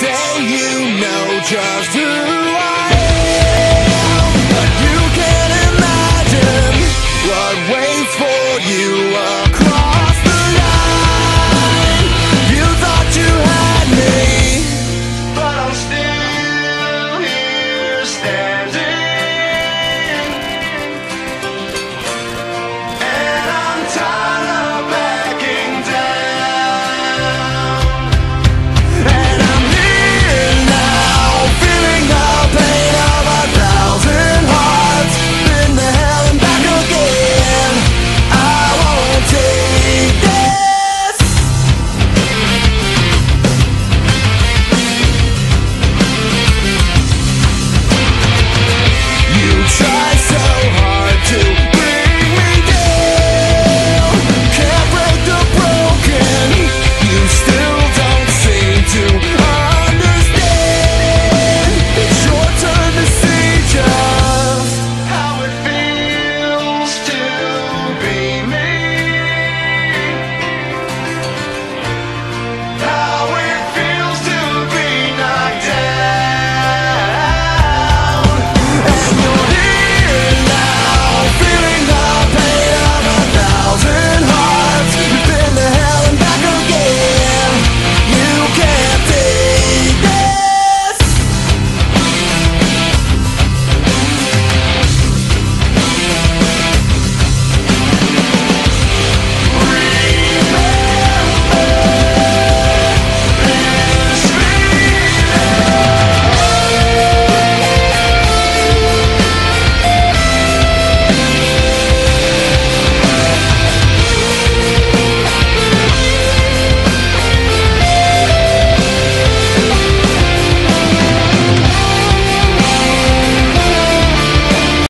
say you know just who I